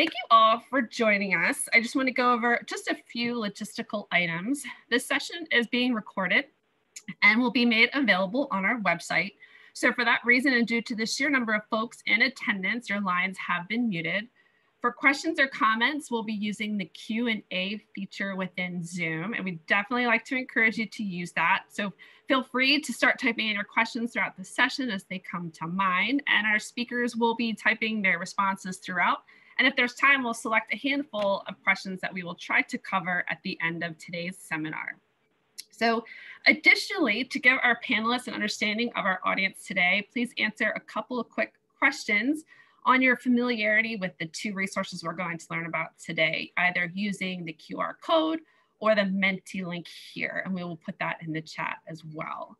thank you all for joining us. I just want to go over just a few logistical items. This session is being recorded and will be made available on our website. So for that reason and due to the sheer number of folks in attendance, your lines have been muted. For questions or comments, we'll be using the Q&A feature within Zoom, and we definitely like to encourage you to use that. So feel free to start typing in your questions throughout the session as they come to mind, and our speakers will be typing their responses throughout. And if there's time, we'll select a handful of questions that we will try to cover at the end of today's seminar. So additionally, to give our panelists an understanding of our audience today, please answer a couple of quick questions on your familiarity with the two resources we're going to learn about today, either using the QR code or the Menti link here, and we will put that in the chat as well.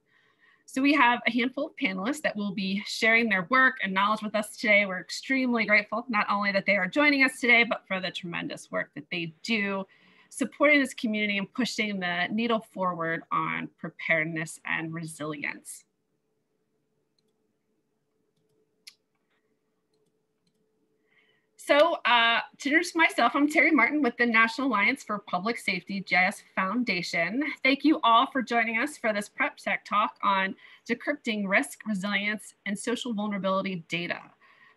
So we have a handful of panelists that will be sharing their work and knowledge with us today. We're extremely grateful, not only that they are joining us today, but for the tremendous work that they do supporting this community and pushing the needle forward on preparedness and resilience. So uh, to introduce myself, I'm Terry Martin with the National Alliance for Public Safety GIS Foundation. Thank you all for joining us for this prep tech talk on decrypting risk, resilience, and social vulnerability data.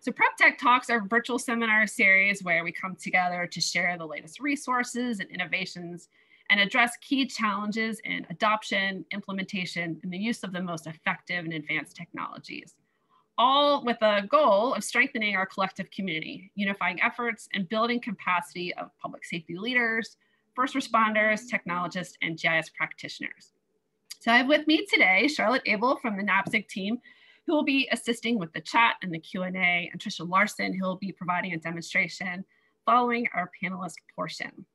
So Prep Tech Talks are virtual seminar series where we come together to share the latest resources and innovations and address key challenges in adoption, implementation, and the use of the most effective and advanced technologies all with a goal of strengthening our collective community, unifying efforts, and building capacity of public safety leaders, first responders, technologists, and GIS practitioners. So I have with me today Charlotte Abel from the NAPSG team, who will be assisting with the chat and the Q&A, and Trisha Larson, who will be providing a demonstration following our panelist portion.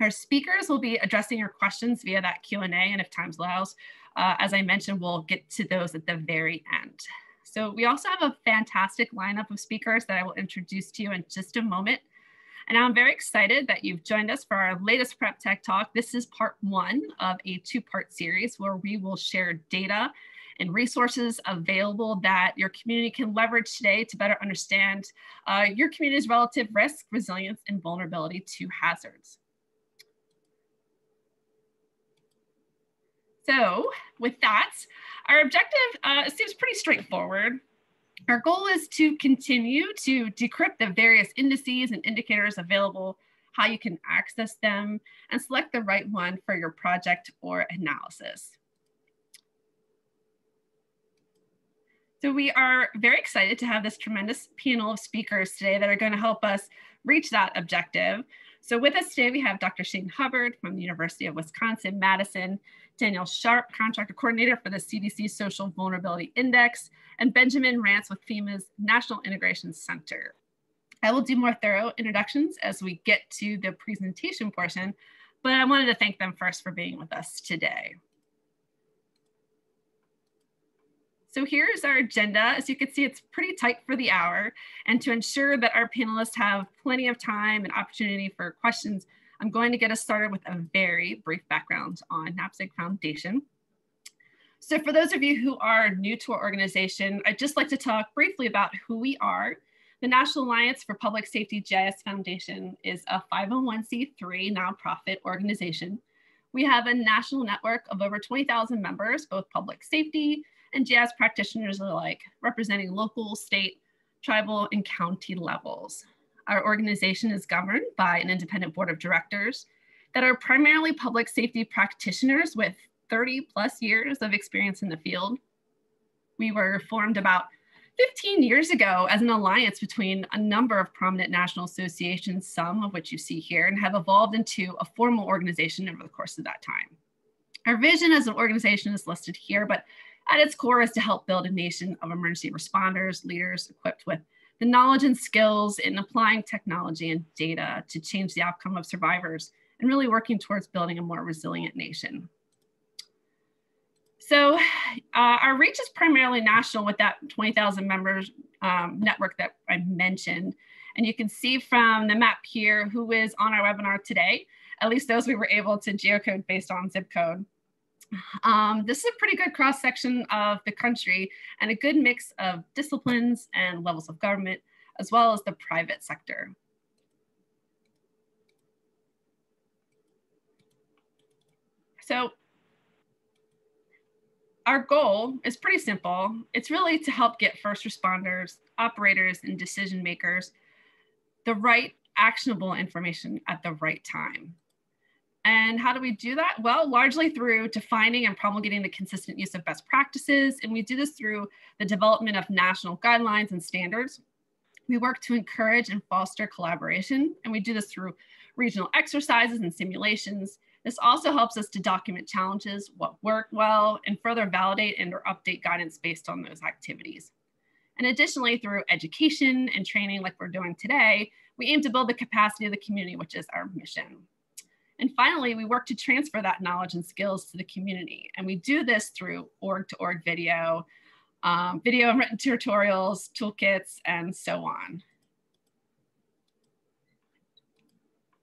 Our speakers will be addressing your questions via that Q&A, and if time allows, uh, as I mentioned, we'll get to those at the very end. So we also have a fantastic lineup of speakers that I will introduce to you in just a moment. And I'm very excited that you've joined us for our latest Prep Tech Talk. This is part one of a two-part series where we will share data and resources available that your community can leverage today to better understand uh, your community's relative risk, resilience, and vulnerability to hazards. So with that, our objective uh, seems pretty straightforward. Our goal is to continue to decrypt the various indices and indicators available, how you can access them, and select the right one for your project or analysis. So we are very excited to have this tremendous panel of speakers today that are going to help us reach that objective. So with us today, we have Dr. Shane Hubbard from the University of Wisconsin-Madison, Danielle Sharp, contractor coordinator for the CDC Social Vulnerability Index, and Benjamin Rance with FEMA's National Integration Center. I will do more thorough introductions as we get to the presentation portion, but I wanted to thank them first for being with us today. So here's our agenda. As you can see, it's pretty tight for the hour. And to ensure that our panelists have plenty of time and opportunity for questions, I'm going to get us started with a very brief background on NAPSG Foundation. So for those of you who are new to our organization, I'd just like to talk briefly about who we are. The National Alliance for Public Safety GIS Foundation is a 501c3 nonprofit organization. We have a national network of over 20,000 members, both public safety, and GIS practitioners alike, representing local, state, tribal, and county levels. Our organization is governed by an independent board of directors that are primarily public safety practitioners with 30 plus years of experience in the field. We were formed about 15 years ago as an alliance between a number of prominent national associations, some of which you see here, and have evolved into a formal organization over the course of that time. Our vision as an organization is listed here, but at its core is to help build a nation of emergency responders, leaders equipped with the knowledge and skills in applying technology and data to change the outcome of survivors and really working towards building a more resilient nation. So uh, our reach is primarily national with that 20,000 members um, network that I mentioned. And you can see from the map here who is on our webinar today, at least those we were able to geocode based on zip code. Um, this is a pretty good cross section of the country and a good mix of disciplines and levels of government, as well as the private sector. So our goal is pretty simple. It's really to help get first responders, operators, and decision makers the right actionable information at the right time. And how do we do that? Well, largely through defining and promulgating the consistent use of best practices. And we do this through the development of national guidelines and standards. We work to encourage and foster collaboration. And we do this through regional exercises and simulations. This also helps us to document challenges, what worked well, and further validate and or update guidance based on those activities. And additionally, through education and training like we're doing today, we aim to build the capacity of the community, which is our mission. And finally, we work to transfer that knowledge and skills to the community. And we do this through org to org video, um, video and written tutorials, toolkits, and so on.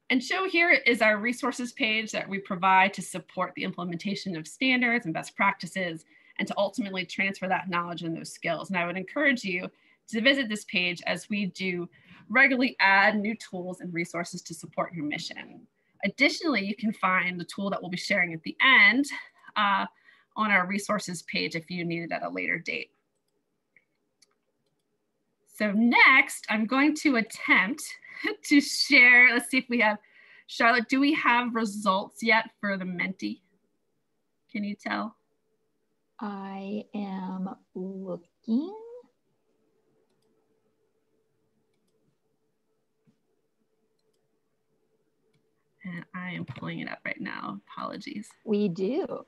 And show here is our resources page that we provide to support the implementation of standards and best practices and to ultimately transfer that knowledge and those skills. And I would encourage you to visit this page as we do regularly add new tools and resources to support your mission. Additionally, you can find the tool that we'll be sharing at the end uh, on our resources page if you need it at a later date. So next, I'm going to attempt to share, let's see if we have, Charlotte, do we have results yet for the Menti? Can you tell? I am looking. And I am pulling it up right now. Apologies. We do.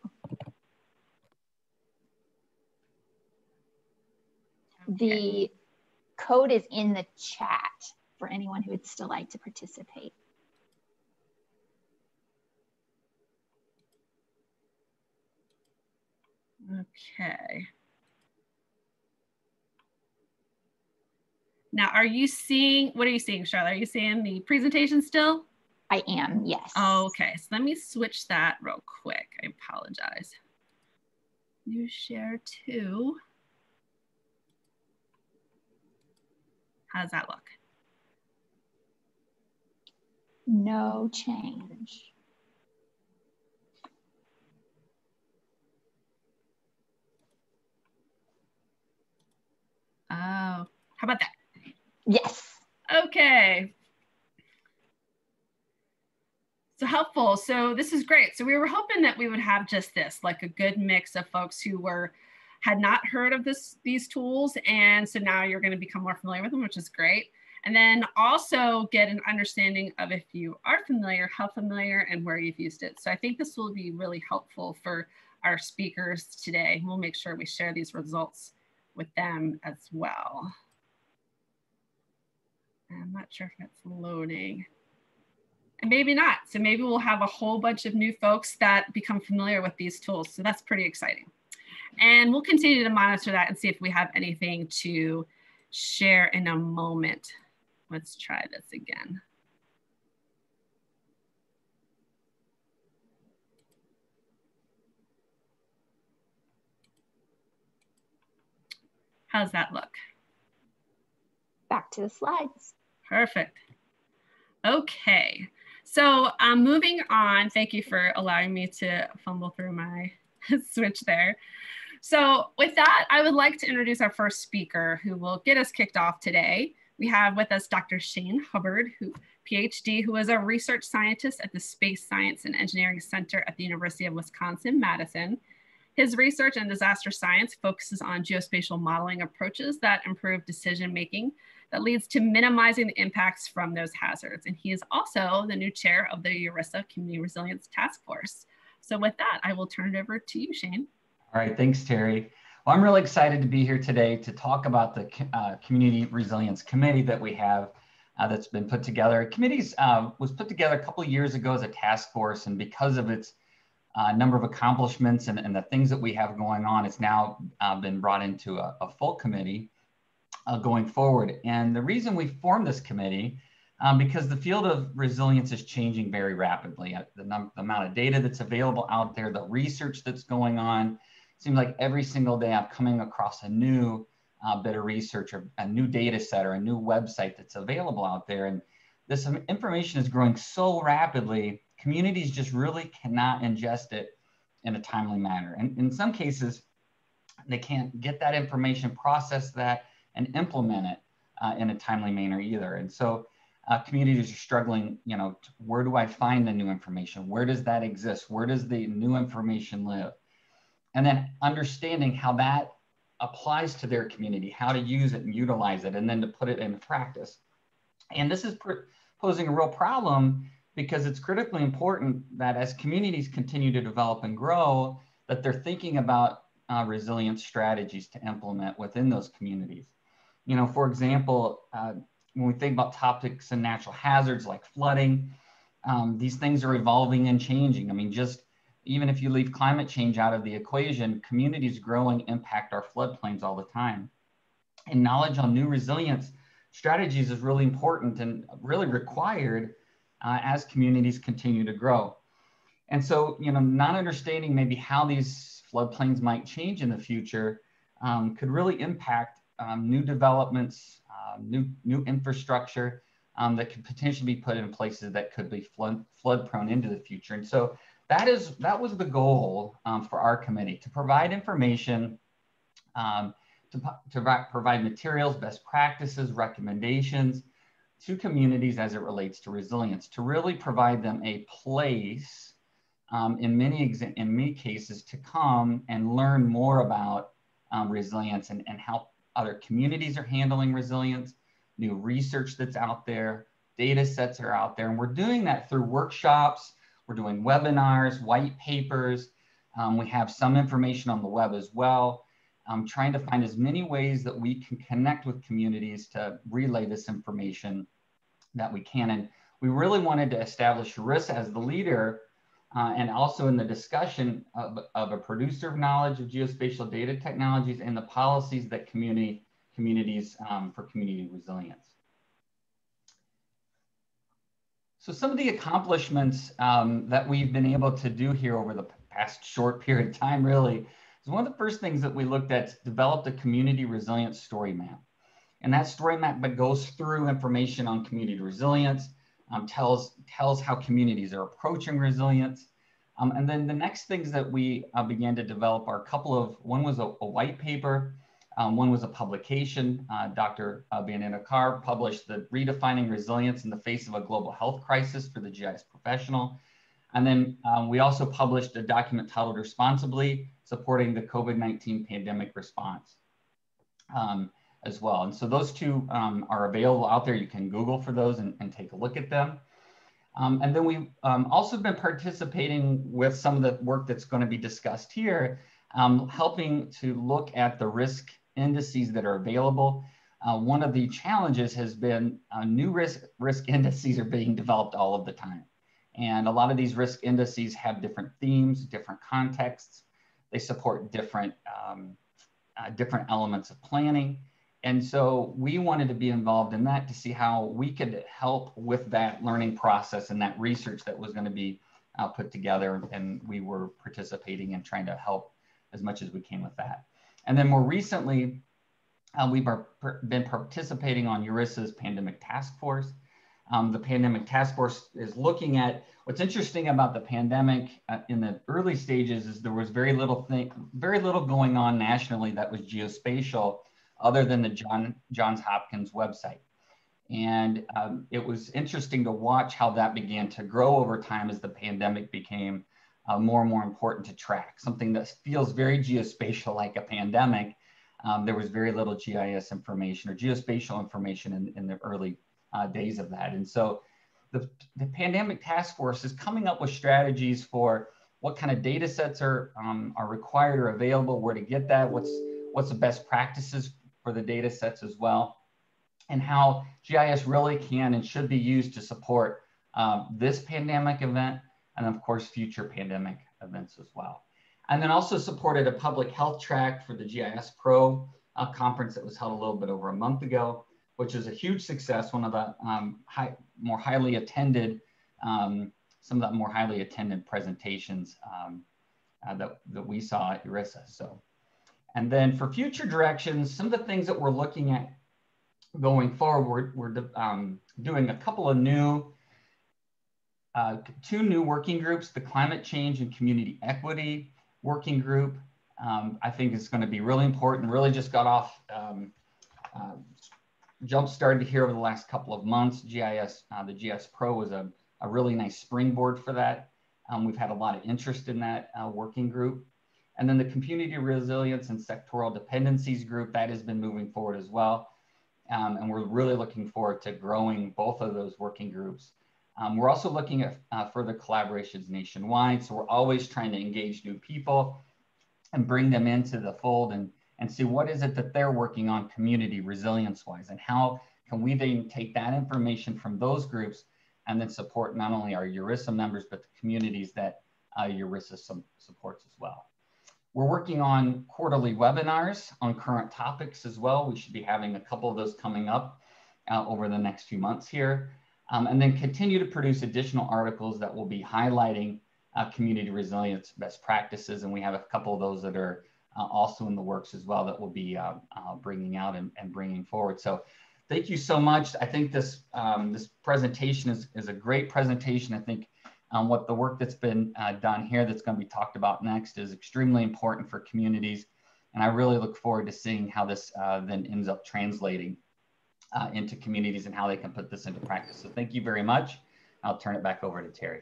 Okay. The code is in the chat for anyone who would still like to participate. Okay. Now, are you seeing, what are you seeing, Charlotte? Are you seeing the presentation still? I am, yes. Okay, so let me switch that real quick. I apologize. New share two. How does that look? No change. Oh, how about that? Yes. Okay, so helpful. So this is great. So we were hoping that we would have just this, like a good mix of folks who were had not heard of this these tools, and so now you're going to become more familiar with them, which is great. And then also get an understanding of if you are familiar, how familiar, and where you've used it. So I think this will be really helpful for our speakers today. We'll make sure we share these results with them as well. I'm not sure if it's loading and maybe not. So maybe we'll have a whole bunch of new folks that become familiar with these tools. So that's pretty exciting. And we'll continue to monitor that and see if we have anything to share in a moment. Let's try this again. How's that look? Back to the slides. Perfect. Okay. So um, moving on, thank you for allowing me to fumble through my switch there. So with that, I would like to introduce our first speaker who will get us kicked off today. We have with us Dr. Shane Hubbard, who PhD, who is a research scientist at the Space Science and Engineering Center at the University of Wisconsin-Madison. His research in disaster science focuses on geospatial modeling approaches that improve decision making that leads to minimizing the impacts from those hazards. And he is also the new chair of the URISA Community Resilience Task Force. So with that, I will turn it over to you, Shane. All right, thanks, Terry. Well, I'm really excited to be here today to talk about the uh, Community Resilience Committee that we have uh, that's been put together. Committees uh, was put together a couple years ago as a task force, and because of its uh, number of accomplishments and, and, the things that we have going on, it's now uh, been brought into a, a full committee uh, going forward. And the reason we formed this committee, um, because the field of resilience is changing very rapidly. Uh, the, the amount of data that's available out there, the research that's going on, seems like every single day I'm coming across a new uh, bit of research or a new data set or a new website that's available out there. And this information is growing so rapidly, communities just really cannot ingest it in a timely manner. And in some cases, they can't get that information, process that, and implement it uh, in a timely manner either. And so uh, communities are struggling, you know, where do I find the new information? Where does that exist? Where does the new information live? And then understanding how that applies to their community, how to use it and utilize it, and then to put it into practice. And this is posing a real problem because it's critically important that as communities continue to develop and grow, that they're thinking about uh, resilience strategies to implement within those communities. You know, for example, uh, when we think about topics and natural hazards like flooding, um, these things are evolving and changing. I mean, just even if you leave climate change out of the equation, communities growing impact our floodplains all the time. And knowledge on new resilience strategies is really important and really required uh, as communities continue to grow. And so, you know, not understanding maybe how these floodplains might change in the future um, could really impact um, new developments, uh, new, new infrastructure um, that could potentially be put in places that could be flood, flood prone into the future. And so that is that was the goal um, for our committee to provide information, um, to, to provide materials, best practices, recommendations to communities as it relates to resilience, to really provide them a place um, in many in many cases to come and learn more about um, resilience and, and how other communities are handling resilience, new research that's out there, data sets are out there. And we're doing that through workshops, we're doing webinars, white papers. Um, we have some information on the web as well. I'm trying to find as many ways that we can connect with communities to relay this information that we can. And we really wanted to establish URISA as the leader uh, and also in the discussion of, of, a producer of knowledge of geospatial data technologies and the policies that community communities um, for community resilience. So some of the accomplishments um, that we've been able to do here over the past short period of time really is one of the first things that we looked at developed a community resilience story map. And that story map goes through information on community resilience, um, tells, tells how communities are approaching resilience. Um, and then the next things that we uh, began to develop are a couple of, one was a, a white paper um, one was a publication. Uh, Dr. Uh, published the Redefining Resilience in the Face of a Global Health Crisis for the GIS Professional. And then um, we also published a document titled Responsibly Supporting the COVID-19 Pandemic Response um, as well. And so those two um, are available out there. You can Google for those and, and take a look at them. Um, and then we've um, also been participating with some of the work that's going to be discussed here, um, helping to look at the risk indices that are available. Uh, one of the challenges has been uh, new risk, risk indices are being developed all of the time. And a lot of these risk indices have different themes, different contexts. They support different, um, uh, different elements of planning. And so we wanted to be involved in that to see how we could help with that learning process and that research that was going to be uh, put together. And we were participating and trying to help as much as we can with that. And then more recently, uh, we've been participating on URISA's pandemic task force. Um, the pandemic task force is looking at what's interesting about the pandemic uh, in the early stages is there was very little thing, very little going on nationally that was geospatial other than the John, Johns Hopkins website. And um, it was interesting to watch how that began to grow over time as the pandemic became uh, more and more important to track, something that feels very geospatial like a pandemic. Um, there was very little GIS information or geospatial information in, in the early uh, days of that. And so the, the pandemic task force is coming up with strategies for what kind of data sets are, um, are required or available, where to get that, what's, what's the best practices for the data sets as well, and how GIS really can and should be used to support um, this pandemic event, and of course, future pandemic events as well. And then also supported a public health track for the GIS Pro uh, conference that was held a little bit over a month ago, which was a huge success, one of the um, high, more highly attended, um, some of the more highly attended presentations um, uh, that, that we saw at URISA. So, and then for future directions, some of the things that we're looking at going forward, we're, um, doing a couple of new uh, two new working groups, the Climate Change and Community Equity Working Group. Um, I think is going to be really important, really just got off, um, uh, jump started here over the last couple of months. GIS, uh, the GIS Pro was a, a really nice springboard for that. Um, we've had a lot of interest in that uh, working group. And then the Community Resilience and Sectoral Dependencies Group, that has been moving forward as well. Um, and we're really looking forward to growing both of those working groups. Um, we're also looking at uh, further collaborations nationwide. So we're always trying to engage new people and bring them into the fold and, and see what is it that they're working on community resilience wise and how can we then take that information from those groups and then support not only our URISA members, but the communities that uh, supports as well. We're working on quarterly webinars on current topics as well. We should be having a couple of those coming up uh, over the next few months here. Um, and then continue to produce additional articles that will be highlighting uh, community resilience best practices. And we have a couple of those that are uh, also in the works as well that we'll be uh, uh, bringing out and, and, bringing forward. So thank you so much. I think this, um, this presentation is, is a great presentation. I think um, what the work that's been uh, done here that's going to be talked about next is extremely important for communities. And I really look forward to seeing how this uh, then ends up translating uh, into communities and how they can put this into practice. So thank you very much. I'll turn it back over to Terry.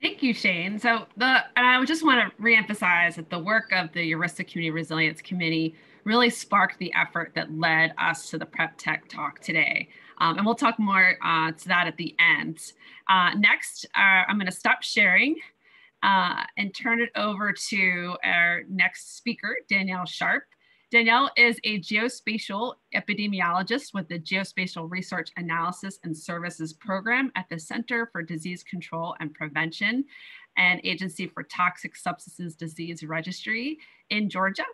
Thank you, Shane. So the and I just want to reemphasize that the work of the URISA Community Resilience Committee really sparked the effort that led us to the Prep Tech talk today. Um, and we'll talk more uh, to that at the end. Uh, next, uh, I'm going to stop sharing uh, and turn it over to our next speaker, Danielle Sharp. Danielle is a geospatial epidemiologist with the Geospatial Research Analysis and Services Program at the Center for Disease Control and Prevention and Agency for Toxic Substances Disease Registry in Georgia.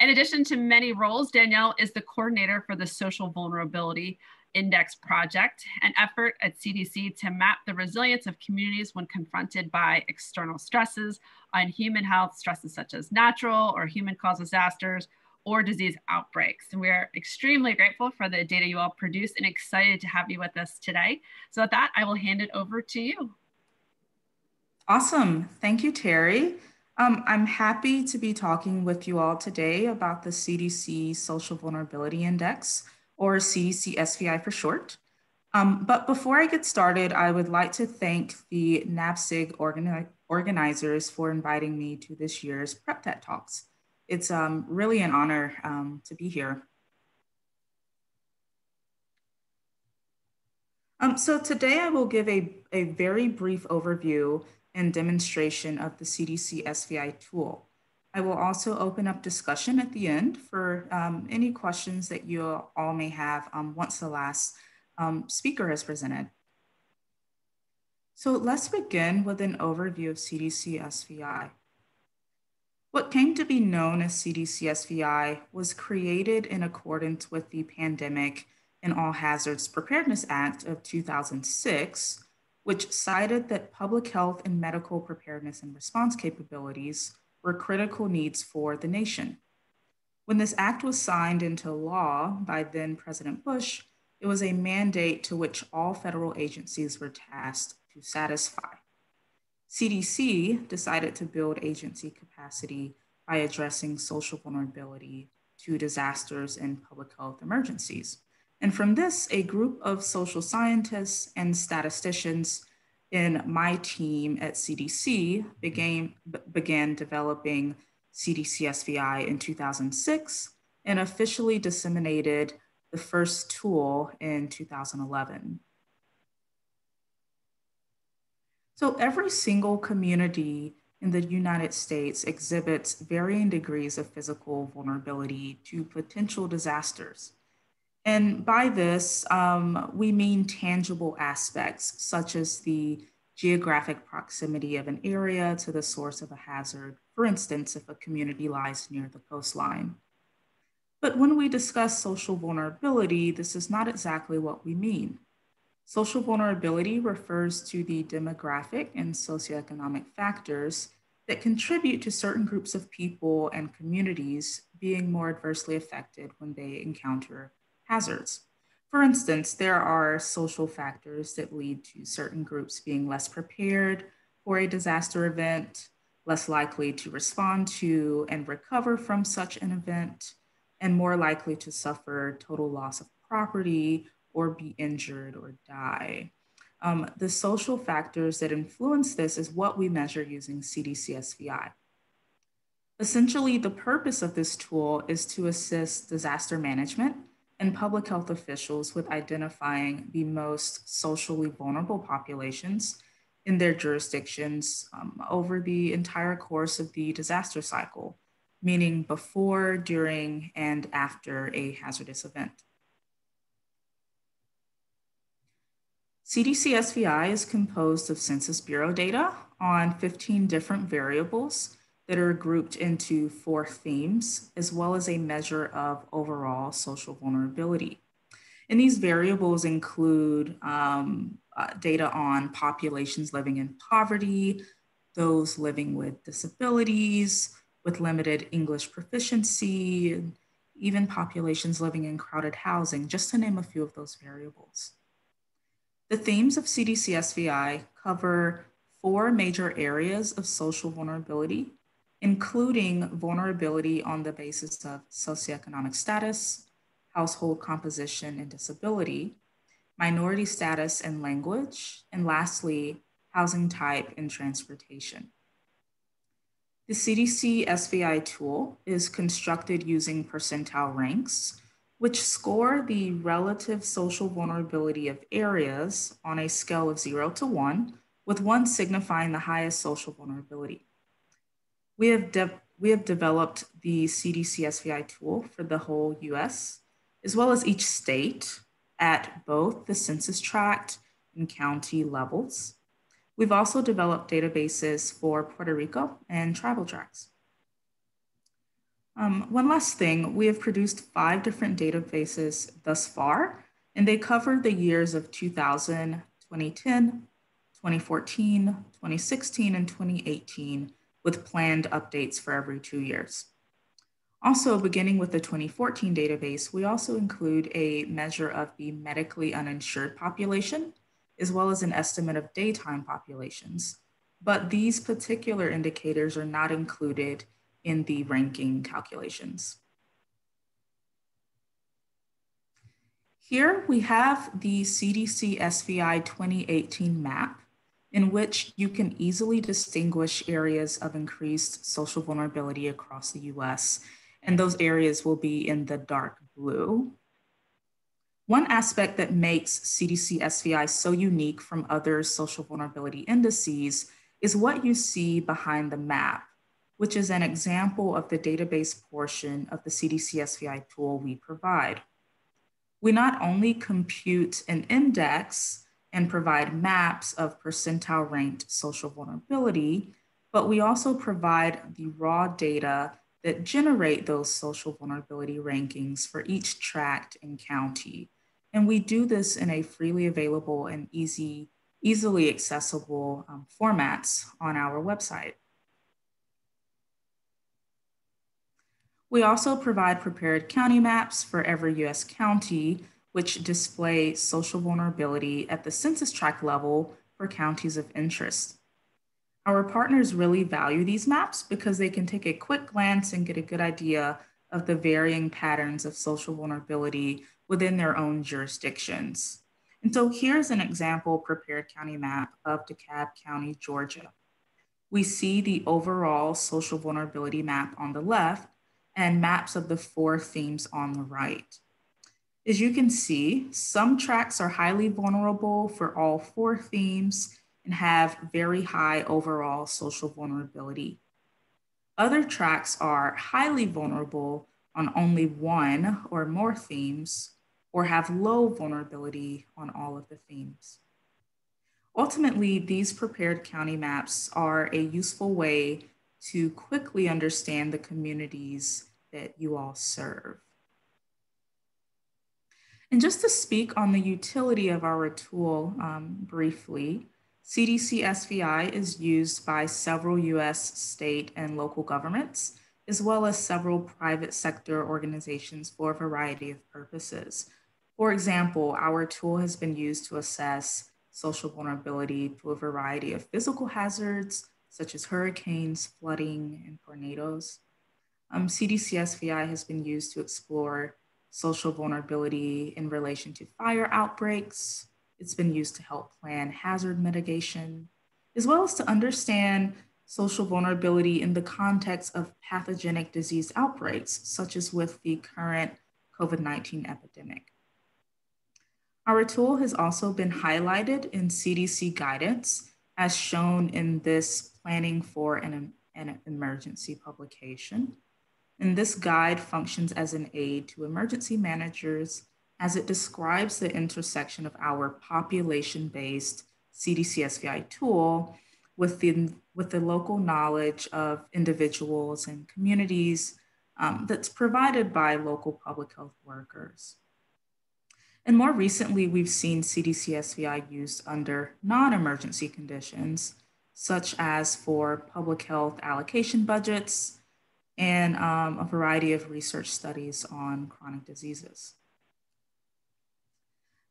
In addition to many roles, Danielle is the coordinator for the Social Vulnerability Index Project, an effort at CDC to map the resilience of communities when confronted by external stresses on human health, stresses such as natural or human caused disasters or disease outbreaks. And we're extremely grateful for the data you all produced and excited to have you with us today. So with that, I will hand it over to you. Awesome. Thank you, Terry. Um, I'm happy to be talking with you all today about the CDC Social Vulnerability Index, or CDC SVI for short. Um, but before I get started, I would like to thank the NAPSG organi organizers for inviting me to this year's Prep Tech Talks. It's um, really an honor um, to be here. Um, so today I will give a, a very brief overview and demonstration of the CDC SVI tool. I will also open up discussion at the end for um, any questions that you all may have um, once the last um, speaker has presented. So let's begin with an overview of CDC SVI. What came to be known as CDC SVI was created in accordance with the Pandemic and All Hazards Preparedness Act of 2006, which cited that public health and medical preparedness and response capabilities were critical needs for the nation. When this act was signed into law by then President Bush, it was a mandate to which all federal agencies were tasked to satisfy. CDC decided to build agency capacity by addressing social vulnerability to disasters and public health emergencies. And from this, a group of social scientists and statisticians in my team at CDC began, began developing CDC SVI in 2006 and officially disseminated the first tool in 2011. So every single community in the United States exhibits varying degrees of physical vulnerability to potential disasters. And by this, um, we mean tangible aspects such as the geographic proximity of an area to the source of a hazard, for instance, if a community lies near the coastline. But when we discuss social vulnerability, this is not exactly what we mean. Social vulnerability refers to the demographic and socioeconomic factors that contribute to certain groups of people and communities being more adversely affected when they encounter hazards. For instance, there are social factors that lead to certain groups being less prepared for a disaster event, less likely to respond to and recover from such an event, and more likely to suffer total loss of property or be injured or die. Um, the social factors that influence this is what we measure using CDC SVI. Essentially, the purpose of this tool is to assist disaster management and public health officials with identifying the most socially vulnerable populations in their jurisdictions um, over the entire course of the disaster cycle, meaning before, during, and after a hazardous event. CDC SVI is composed of Census Bureau data on 15 different variables that are grouped into four themes, as well as a measure of overall social vulnerability. And these variables include um, uh, data on populations living in poverty, those living with disabilities, with limited English proficiency, even populations living in crowded housing, just to name a few of those variables. The themes of CDC SVI cover four major areas of social vulnerability, including vulnerability on the basis of socioeconomic status, household composition and disability, minority status and language, and lastly, housing type and transportation. The CDC SVI tool is constructed using percentile ranks which score the relative social vulnerability of areas on a scale of zero to one, with one signifying the highest social vulnerability. We have, we have developed the CDC SVI tool for the whole US, as well as each state at both the census tract and county levels. We've also developed databases for Puerto Rico and tribal tracts. Um, one last thing, we have produced five different databases thus far, and they cover the years of 2000, 2010, 2014, 2016, and 2018 with planned updates for every two years. Also, beginning with the 2014 database, we also include a measure of the medically uninsured population, as well as an estimate of daytime populations. But these particular indicators are not included in the ranking calculations. Here we have the CDC SVI 2018 map in which you can easily distinguish areas of increased social vulnerability across the US, and those areas will be in the dark blue. One aspect that makes CDC SVI so unique from other social vulnerability indices is what you see behind the map which is an example of the database portion of the CDC SVI tool we provide. We not only compute an index and provide maps of percentile ranked social vulnerability, but we also provide the raw data that generate those social vulnerability rankings for each tract and county. And we do this in a freely available and easy, easily accessible um, formats on our website. We also provide prepared county maps for every US county, which display social vulnerability at the census tract level for counties of interest. Our partners really value these maps because they can take a quick glance and get a good idea of the varying patterns of social vulnerability within their own jurisdictions. And so here's an example prepared county map of DeKalb County, Georgia. We see the overall social vulnerability map on the left, and maps of the four themes on the right. As you can see, some tracts are highly vulnerable for all four themes and have very high overall social vulnerability. Other tracts are highly vulnerable on only one or more themes or have low vulnerability on all of the themes. Ultimately, these prepared county maps are a useful way to quickly understand the communities that you all serve. And just to speak on the utility of our tool um, briefly, CDC SVI is used by several US state and local governments, as well as several private sector organizations for a variety of purposes. For example, our tool has been used to assess social vulnerability to a variety of physical hazards, such as hurricanes, flooding, and tornadoes. Um, CDC-SVI has been used to explore social vulnerability in relation to fire outbreaks. It's been used to help plan hazard mitigation, as well as to understand social vulnerability in the context of pathogenic disease outbreaks, such as with the current COVID-19 epidemic. Our tool has also been highlighted in CDC guidance as shown in this planning for an, an emergency publication. And this guide functions as an aid to emergency managers as it describes the intersection of our population-based CDC-SVI tool with the, with the local knowledge of individuals and communities um, that's provided by local public health workers. And more recently, we've seen CDC-SVI used under non-emergency conditions, such as for public health allocation budgets and um, a variety of research studies on chronic diseases.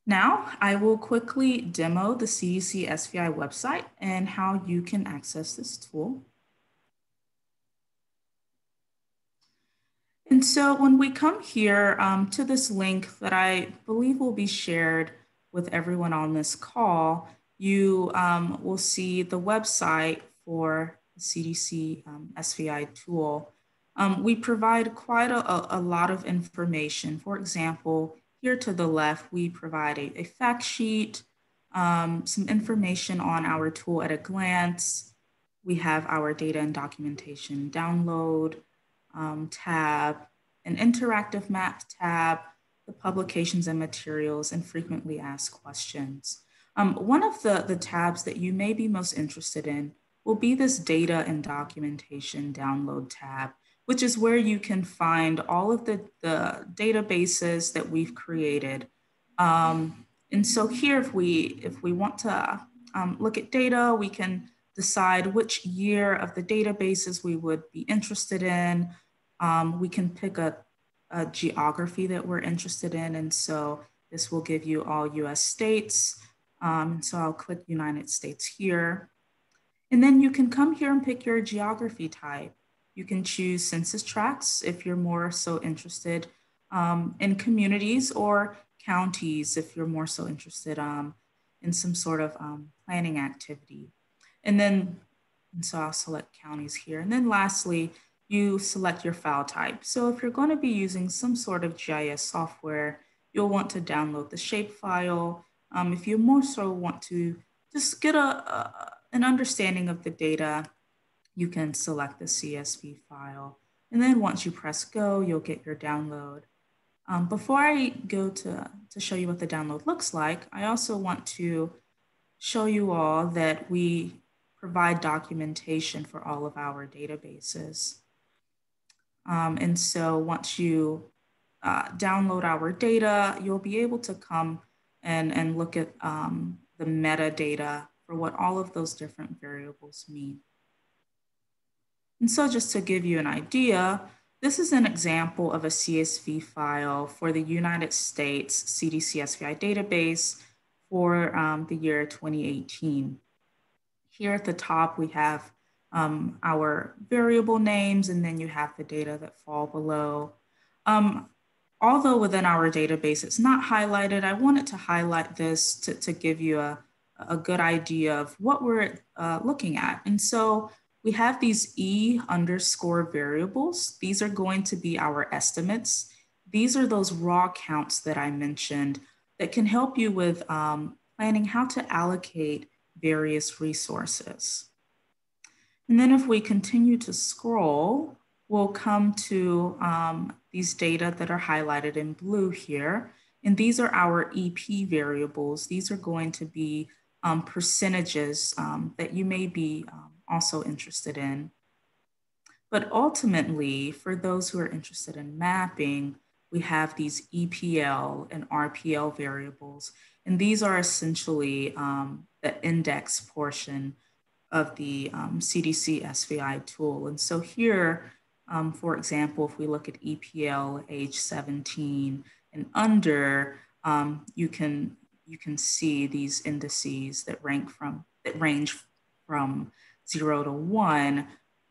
Now, I will quickly demo the CDC SVI website and how you can access this tool. And so when we come here um, to this link that I believe will be shared with everyone on this call, you um, will see the website for the CDC um, SVI tool. Um, we provide quite a, a, lot of information. For example, here to the left, we provide a, a fact sheet, um, some information on our tool at a glance. We have our data and documentation download, um, tab, an interactive map tab, the publications and materials, and frequently asked questions. Um, one of the, the tabs that you may be most interested in will be this data and documentation download tab, which is where you can find all of the, the databases that we've created. Um, and so here, if we, if we want to um, look at data, we can decide which year of the databases we would be interested in. Um, we can pick a, a, geography that we're interested in. And so this will give you all US states. Um, so I'll click United States here. And then you can come here and pick your geography type. You can choose census tracts if you're more so interested um, in communities or counties if you're more so interested um, in some sort of um, planning activity. And then, and so I'll select counties here. And then lastly, you select your file type. So if you're going to be using some sort of GIS software, you'll want to download the shapefile. Um, if you more so want to just get a, a, an understanding of the data, you can select the CSV file. And then once you press go, you'll get your download. Um, before I go to, to show you what the download looks like, I also want to show you all that we provide documentation for all of our databases. Um, and so once you uh, download our data, you'll be able to come and, and look at um, the metadata for what all of those different variables mean. And so just to give you an idea, this is an example of a CSV file for the United States CDC SVI database for um, the year 2018. Here at the top, we have um, our variable names, and then you have the data that fall below. Um, although within our database, it's not highlighted, I wanted to highlight this to, to give you a, a good idea of what we're uh, looking at. And so we have these E underscore variables. These are going to be our estimates. These are those raw counts that I mentioned that can help you with um, planning how to allocate various resources. And then if we continue to scroll, we'll come to um, these data that are highlighted in blue here. And these are our EP variables. These are going to be um, percentages um, that you may be um, also interested in. But ultimately, for those who are interested in mapping, we have these EPL and RPL variables. And these are essentially um, the index portion of the um, CDC SVI tool. And so here, um, for example, if we look at EPL age 17 and under, um, you can you can see these indices that rank from that range from zero to one,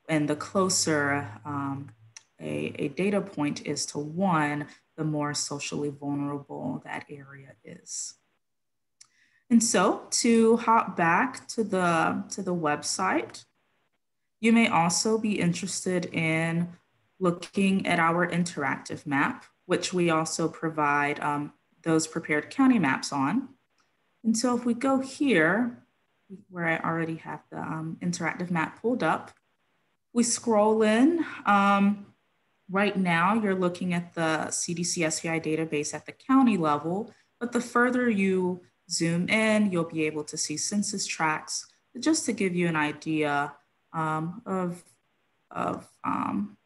and the closer um, a, a data point is to one, the more socially vulnerable that area is. And so to hop back to the, to the website, you may also be interested in looking at our interactive map, which we also provide um, those prepared county maps on. And so if we go here, where I already have the um, interactive map pulled up, we scroll in. Um, right now, you're looking at the CDC SVI database at the county level, but the further you zoom in, you'll be able to see census tracts, just to give you an idea um, of, of um,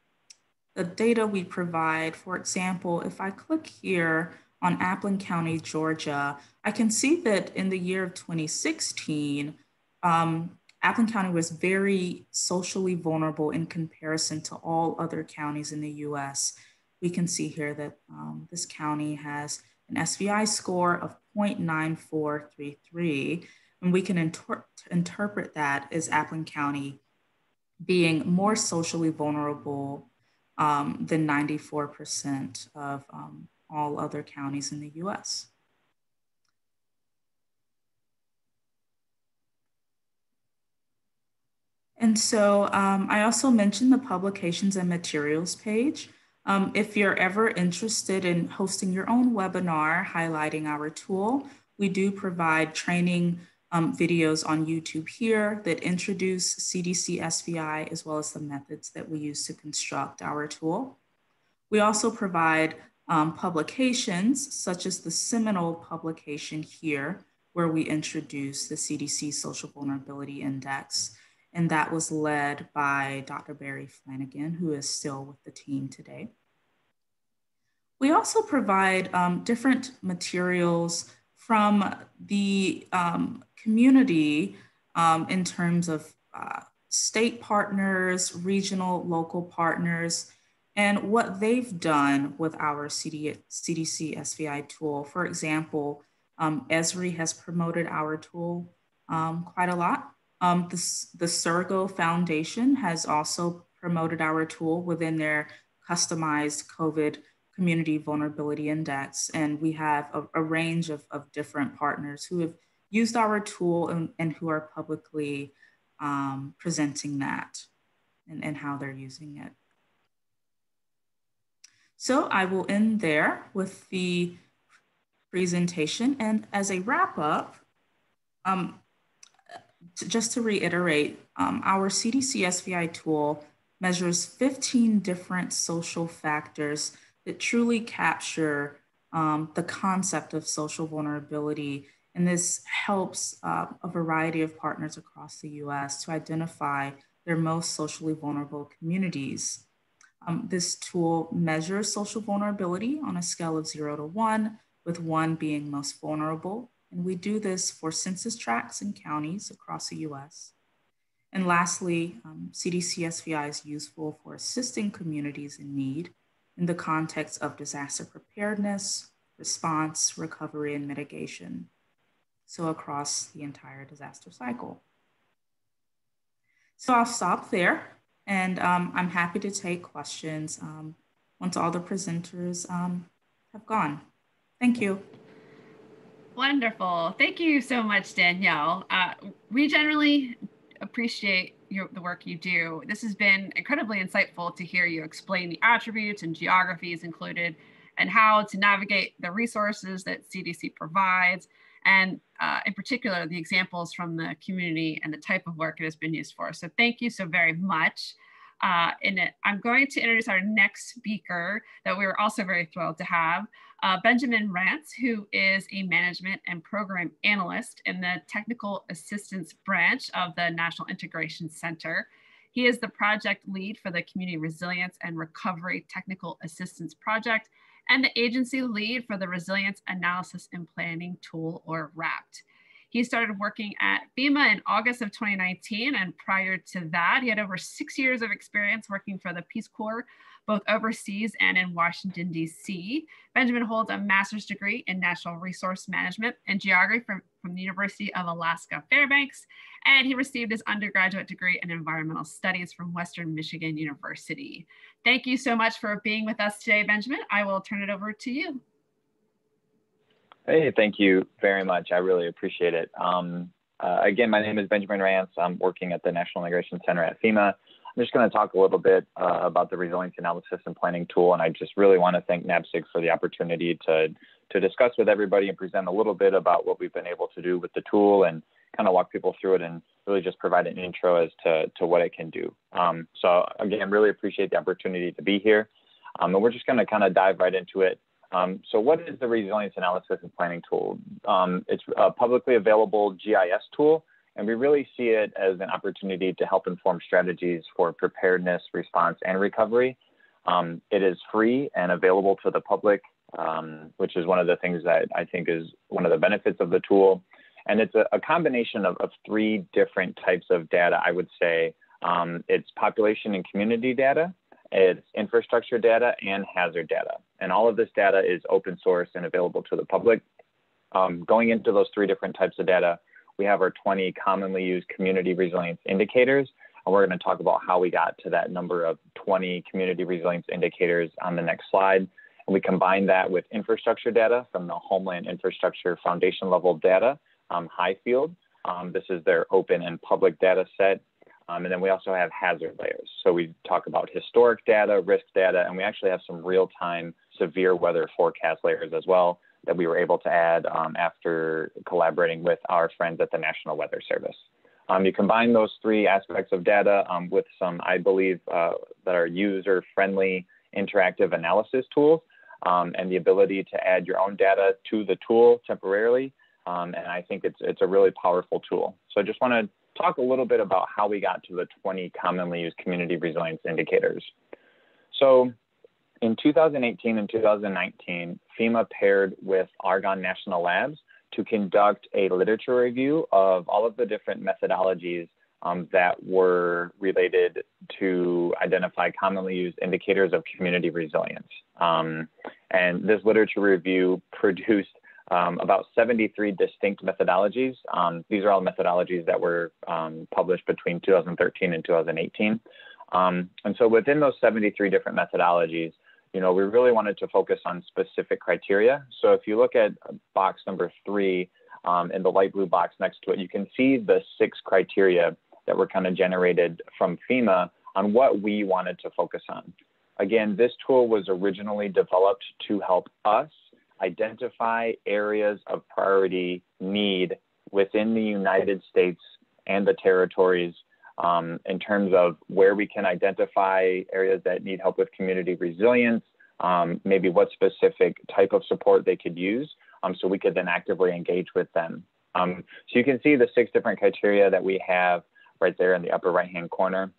the data we provide. For example, if I click here on Appling County, Georgia, I can see that in the year of 2016, um, Appling County was very socially vulnerable in comparison to all other counties in the US. We can see here that um, this county has an SVI score of 0.9433, and we can inter interpret that as Appling County being more socially vulnerable um, than 94% of um, all other counties in the US. And so um, I also mentioned the publications and materials page. Um, if you're ever interested in hosting your own webinar highlighting our tool, we do provide training um, videos on YouTube here that introduce CDC SVI as well as the methods that we use to construct our tool. We also provide um, publications such as the seminal publication here, where we introduce the CDC Social Vulnerability Index. And that was led by Dr. Barry Flanagan, who is still with the team today. We also provide um, different materials from the um, community um, in terms of uh, state partners, regional, local partners, and what they've done with our CD, CDC SVI tool. For example, um, Esri has promoted our tool um, quite a lot. Um, the, the Foundation has also promoted our tool within their customized COVID community vulnerability index. And we have a, a range of, of different partners who have used our tool and, and who are publicly um, presenting that and, and how they're using it. So I will end there with the presentation. And as a wrap up, um, to, just to reiterate, um, our CDC SVI tool measures 15 different social factors that truly capture um, the concept of social vulnerability. And this helps uh, a variety of partners across the US to identify their most socially vulnerable communities. Um, this tool measures social vulnerability on a scale of zero to one, with one being most vulnerable. And we do this for census tracts and counties across the US. And lastly, um, CDC SVI is useful for assisting communities in need in the context of disaster preparedness, response, recovery, and mitigation. So across the entire disaster cycle. So I'll stop there and um, I'm happy to take questions um, once all the presenters um, have gone. Thank you. Wonderful. Thank you so much, Danielle. Uh, we generally appreciate your, the work you do. This has been incredibly insightful to hear you explain the attributes and geographies included and how to navigate the resources that CDC provides, and uh, in particular, the examples from the community and the type of work it has been used for. So thank you so very much. Uh, and I'm going to introduce our next speaker that we are also very thrilled to have, uh, Benjamin Rance, who is a management and program analyst in the technical assistance branch of the National Integration Center. He is the project lead for the Community Resilience and Recovery Technical Assistance Project and the agency lead for the Resilience Analysis and Planning Tool, or RAPT. He started working at FEMA in August of 2019. And prior to that, he had over six years of experience working for the Peace Corps both overseas and in Washington, D.C. Benjamin holds a master's degree in Natural Resource Management and Geography from, from the University of Alaska Fairbanks, and he received his undergraduate degree in Environmental Studies from Western Michigan University. Thank you so much for being with us today, Benjamin. I will turn it over to you. Hey, thank you very much. I really appreciate it. Um, uh, again, my name is Benjamin Rance. I'm working at the National Integration Center at FEMA. I'm just going to talk a little bit uh, about the resilience analysis and planning tool. And I just really want to thank NAPSG for the opportunity to, to discuss with everybody and present a little bit about what we've been able to do with the tool and kind of walk people through it and really just provide an intro as to, to what it can do. Um, so again, really appreciate the opportunity to be here. Um, and we're just going to kind of dive right into it. Um, so what is the resilience analysis and planning tool? Um, it's a publicly available GIS tool and we really see it as an opportunity to help inform strategies for preparedness, response, and recovery. Um, it is free and available to the public, um, which is one of the things that I think is one of the benefits of the tool. And it's a, a combination of, of, three different types of data, I would say. Um, it's population and community data, it's infrastructure data, and hazard data. And all of this data is open source and available to the public. Um, going into those three different types of data, we have our 20 commonly used community resilience indicators. And we're going to talk about how we got to that number of 20 community resilience indicators on the next slide. And we combine that with infrastructure data from the Homeland Infrastructure Foundation level data, um, HIFLD. Um, this is their open and public data set. Um, and then we also have hazard layers. So we talk about historic data, risk data, and we actually have some real-time severe weather forecast layers as well that we were able to add after collaborating with our friends at the National Weather Service. Um, you combine those three aspects of data um, with some, I believe, uh, that are user-friendly interactive analysis tools um, and the ability to add your own data to the tool temporarily. Um, and I think it's, it's a really powerful tool. So I just want to talk a little bit about how we got to the 20 commonly used community resilience indicators. So in 2018 and 2019, FEMA paired with Argonne National Labs to conduct a literature review of all of the different methodologies um, that were related to identify commonly used indicators of community resilience. Um, and this literature review produced um, about 73 distinct methodologies. Um, these are all methodologies that were um, published between 2013 and 2018. Um, and so within those 73 different methodologies, you know, we really wanted to focus on specific criteria. So if you look at box number three um, in the light blue box next to it, you can see the six criteria that were kind of generated from FEMA on what we wanted to focus on. Again, this tool was originally developed to help us identify areas of priority need within the United States and the territories um, in terms of where we can identify areas that need help with community resilience, um, maybe what specific type of support they could use, um, so we could then actively engage with them. Um, so you can see the six different criteria that we have right there in the upper right-hand corner.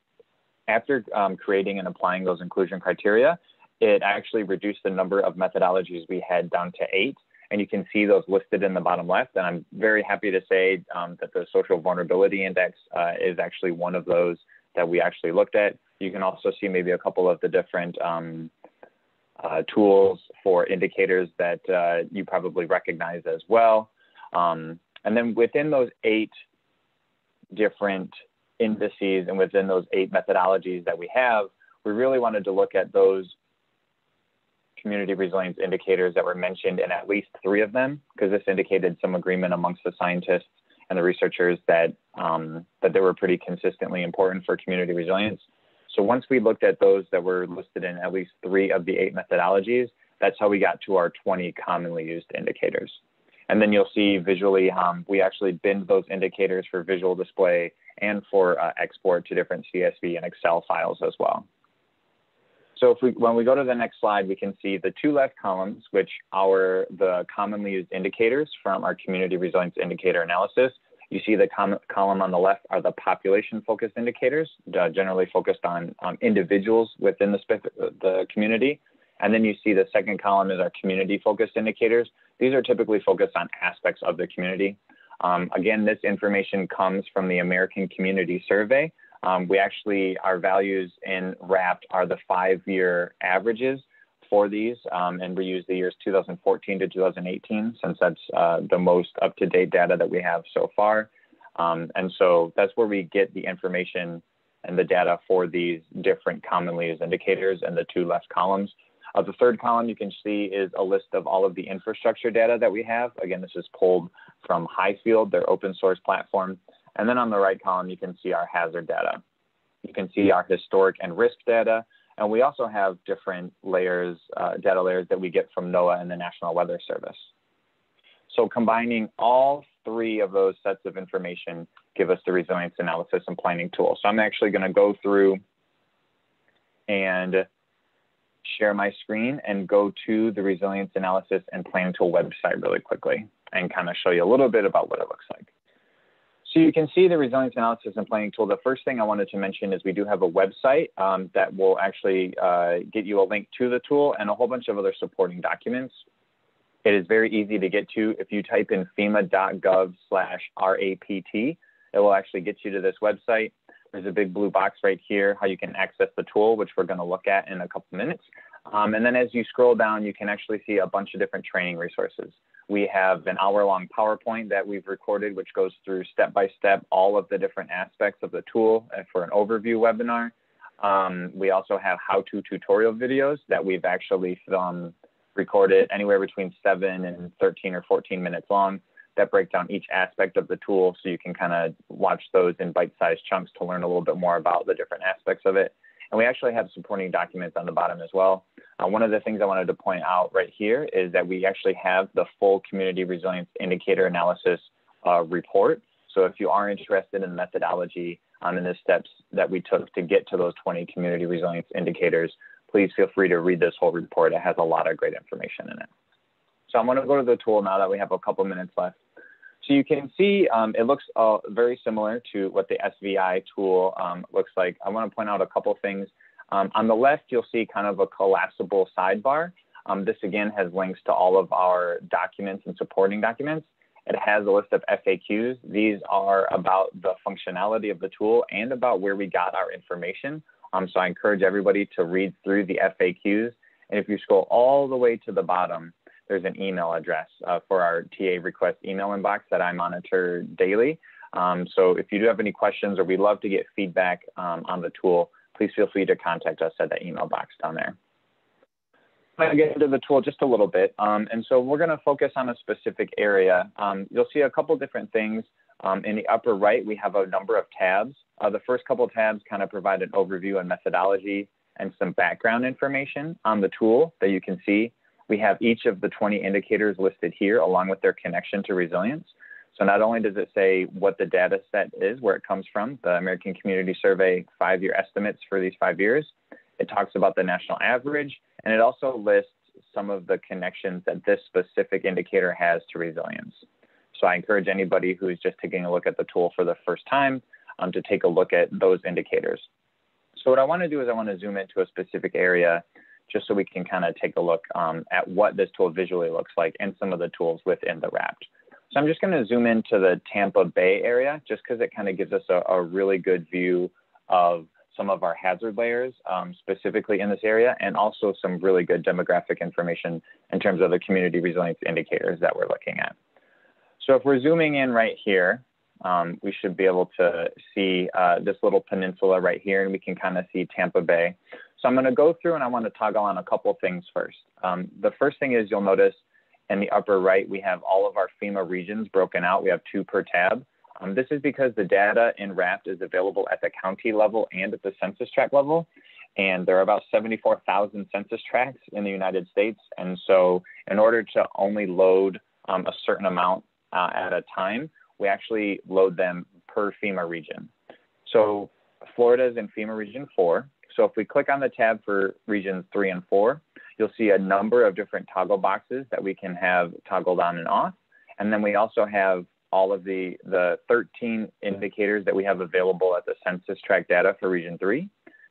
After um, creating and applying those inclusion criteria, it actually reduced the number of methodologies we had down to eight and you can see those listed in the bottom left. And I'm very happy to say um, that the social vulnerability index uh, is actually one of those that we actually looked at. You can also see maybe a couple of the different um, uh, tools for indicators that uh, you probably recognize as well. Um, and then within those eight different indices and within those eight methodologies that we have, we really wanted to look at those community resilience indicators that were mentioned in at least three of them, because this indicated some agreement amongst the scientists and the researchers that, um, that they were pretty consistently important for community resilience. So once we looked at those that were listed in at least three of the eight methodologies, that's how we got to our 20 commonly used indicators. And then you'll see visually, um, we actually binned those indicators for visual display and for uh, export to different CSV and Excel files as well. So if we, when we go to the next slide, we can see the two left columns, which are the commonly used indicators from our community resilience indicator analysis. You see the com column on the left are the population focused indicators, uh, generally focused on um, individuals within the, the community. And then you see the second column is our community focused indicators. These are typically focused on aspects of the community. Um, again, this information comes from the American Community Survey. Um, we actually, our values in RAPT are the five-year averages for these, um, and we use the years 2014 to 2018 since that's uh, the most up-to-date data that we have so far. Um, and so that's where we get the information and the data for these different commonly used indicators and the two left columns. Uh, the third column you can see is a list of all of the infrastructure data that we have. Again, this is pulled from HIFLD, their open source platform. And then on the right column, you can see our hazard data. You can see our historic and risk data. And we also have different layers, uh, data layers that we get from NOAA and the National Weather Service. So combining all three of those sets of information give us the resilience analysis and planning tool. So I'm actually going to go through and share my screen and go to the resilience analysis and planning tool website really quickly and kind of show you a little bit about what it looks like. So you can see the resilience analysis and planning tool. The first thing I wanted to mention is we do have a website um, that will actually uh, get you a link to the tool and a whole bunch of other supporting documents. It is very easy to get to. If you type in fema.gov slash RAPT, it will actually get you to this website. There's a big blue box right here, how you can access the tool, which we're gonna look at in a couple minutes. Um, and then as you scroll down, you can actually see a bunch of different training resources. We have an hour long PowerPoint that we've recorded, which goes through step by step all of the different aspects of the tool uh, for an overview webinar. Um, we also have how to tutorial videos that we've actually um, recorded anywhere between seven and 13 or 14 minutes long that break down each aspect of the tool so you can kind of watch those in bite-sized chunks to learn a little bit more about the different aspects of it. And we actually have supporting documents on the bottom as well. Uh, one of the things I wanted to point out right here is that we actually have the full community resilience indicator analysis uh, report. So if you are interested in the methodology um, and the steps that we took to get to those 20 community resilience indicators, please feel free to read this whole report. It has a lot of great information in it. So I'm going to go to the tool now that we have a couple minutes left. So you can see um, it looks uh, very similar to what the SVI tool um, looks like. I want to point out a couple things. Um, on the left, you'll see kind of a collapsible sidebar. Um, this again has links to all of our documents and supporting documents. It has a list of FAQs. These are about the functionality of the tool and about where we got our information. Um, so I encourage everybody to read through the FAQs. And if you scroll all the way to the bottom, there's an email address uh, for our TA request email inbox that I monitor daily. Um, so if you do have any questions or we'd love to get feedback um, on the tool, please feel free to contact us at that email box down there. To get into the tool just a little bit. Um, and so we're going to focus on a specific area. Um, you'll see a couple different things. Um, in the upper right, we have a number of tabs. Uh, the first couple tabs kind of provide an overview and methodology and some background information on the tool that you can see. We have each of the 20 indicators listed here along with their connection to resilience. So not only does it say what the data set is, where it comes from, the American Community Survey five-year estimates for these five years, it talks about the national average, and it also lists some of the connections that this specific indicator has to resilience. So I encourage anybody who is just taking a look at the tool for the first time um, to take a look at those indicators. So what I want to do is I want to zoom into a specific area just so we can kind of take a look um, at what this tool visually looks like and some of the tools within the RAPT. So I'm just going to zoom into the Tampa Bay area just because it kind of gives us a, a, really good view of some of our hazard layers um, specifically in this area and also some really good demographic information in terms of the community resilience indicators that we're looking at. So if we're zooming in right here, um, we should be able to see uh, this little peninsula right here and we can kind of see Tampa Bay. So I'm going to go through and I want to toggle on a couple things first. Um, the first thing is you'll notice in the upper right, we have all of our FEMA regions broken out. We have two per tab. Um, this is because the data in RAPT is available at the county level and at the census tract level. And there are about 74,000 census tracts in the United States. And so in order to only load um, a certain amount uh, at a time, we actually load them per FEMA region. So Florida is in FEMA region four. So if we click on the tab for regions three and four, you'll see a number of different toggle boxes that we can have toggled on and off. And then we also have all of the, the 13 indicators that we have available at the census tract data for region three.